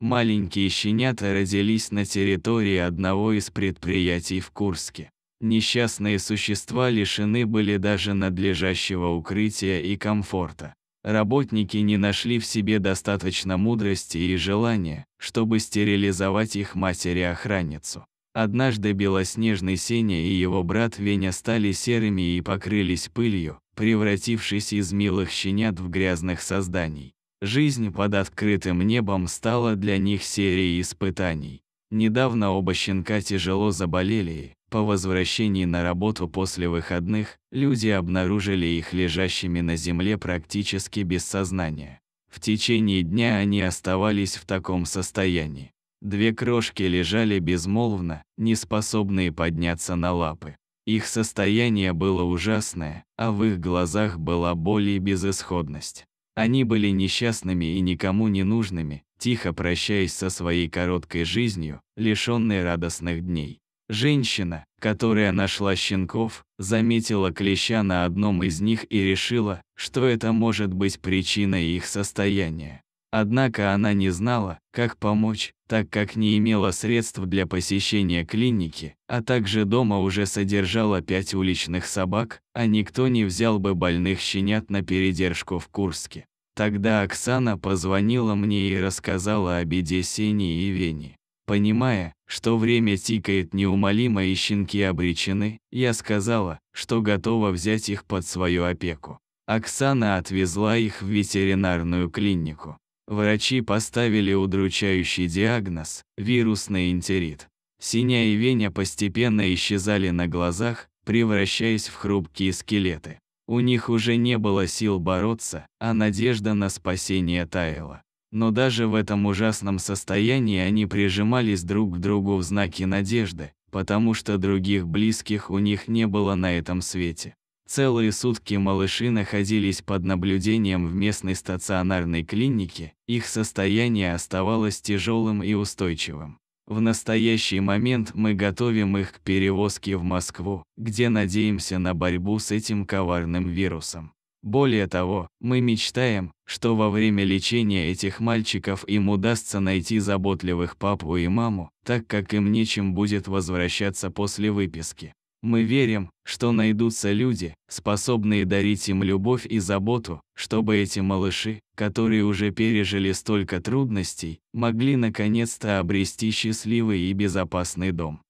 маленькие щенята родились на территории одного из предприятий в Курске. Несчастные существа лишены были даже надлежащего укрытия и комфорта. Работники не нашли в себе достаточно мудрости и желания, чтобы стерилизовать их матери-охранницу. Однажды белоснежный Сеня и его брат Веня стали серыми и покрылись пылью, превратившись из милых щенят в грязных созданий. Жизнь под открытым небом стала для них серией испытаний. Недавно оба щенка тяжело заболели, по возвращении на работу после выходных, люди обнаружили их лежащими на земле практически без сознания. В течение дня они оставались в таком состоянии. Две крошки лежали безмолвно, не способные подняться на лапы. Их состояние было ужасное, а в их глазах была боль и безысходность. Они были несчастными и никому не нужными, тихо прощаясь со своей короткой жизнью, лишённой радостных дней. Женщина, которая нашла щенков, заметила клеща на одном из них и решила, что это может быть причиной их состояния. Однако она не знала, как помочь, так как не имела средств для посещения клиники, а также дома уже содержала пять уличных собак, а никто не взял бы больных щенят на передержку в Курске. Тогда Оксана позвонила мне и рассказала о беде Сени и Вени. Понимая, что время тикает неумолимо и щенки обречены, я сказала, что готова взять их под свою опеку. Оксана отвезла их в ветеринарную клинику. Врачи поставили удручающий диагноз – вирусный энтерит. Синя и Веня постепенно исчезали на глазах, превращаясь в хрупкие скелеты. У них уже не было сил бороться, а надежда на спасение таяла. Но даже в этом ужасном состоянии они прижимались друг к другу в знаке надежды, потому что других близких у них не было на этом свете. Целые сутки малыши находились под наблюдением в местной стационарной клинике, их состояние оставалось тяжелым и устойчивым. В настоящий момент мы готовим их к перевозке в Москву, где надеемся на борьбу с этим коварным вирусом. Более того, мы мечтаем, что во время лечения этих мальчиков им удастся найти заботливых папу и маму, так как им нечем будет возвращаться после выписки. Мы верим, что найдутся люди, способные дарить им любовь и заботу, чтобы эти малыши, которые уже пережили столько трудностей, могли наконец-то обрести счастливый и безопасный дом.